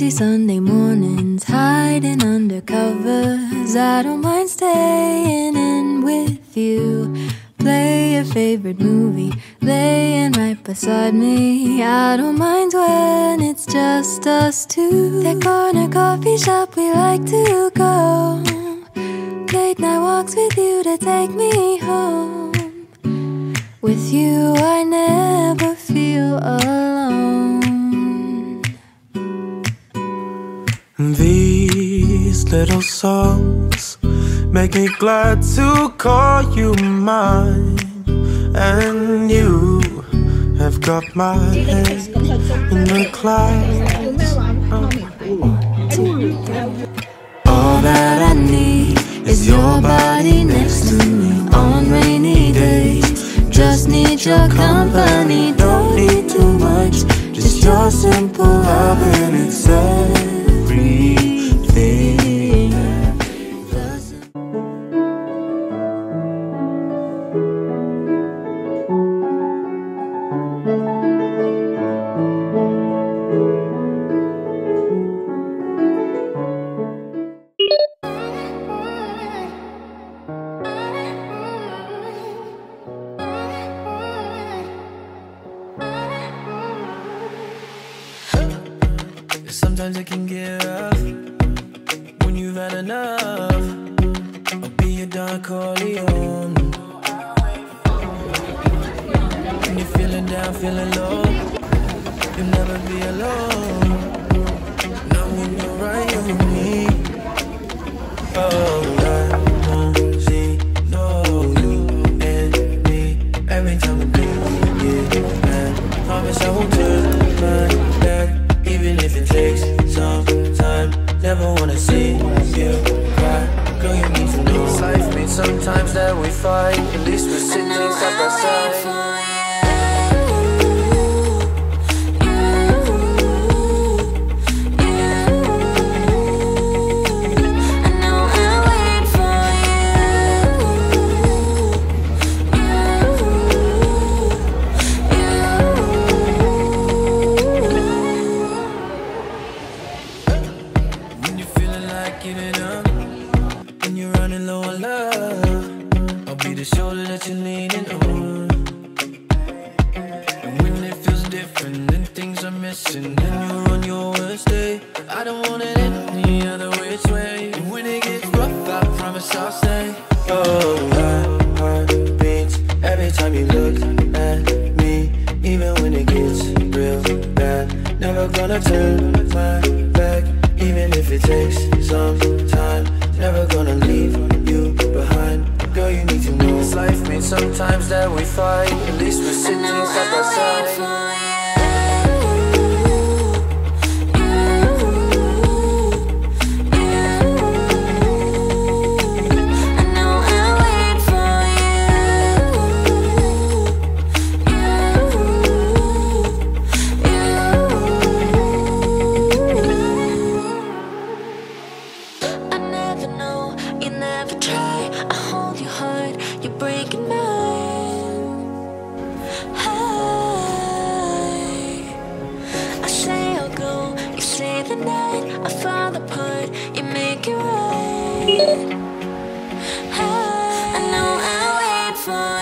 lazy Sunday mornings, hiding under covers. I don't mind staying in with you. Play your favorite movie, laying right beside me. I don't mind when it's just us two. That corner coffee shop we like to go. Late night walks with you to take me home. With you, I never feel alone. Little songs make me glad to call you mine. And you have got my head in the clouds. All that I need is your body next Sometimes it can get rough when you've had enough. I'll be your Don Corleone. When you're feeling down, feeling low, you'll never be alone. Not when you're right with me. Oh, sometimes that we fight. At least we're sitting side by side. The shoulder that you're leaning on. And when it feels different and things are missing, and you're on your worst day, I don't want it any other which way. And when it gets rough, I promise I'll stay. Oh, my heart beats every time you look at me, even when it gets real bad. Never gonna turn my back, sometimes that we fight. At least we're sitting side by side. It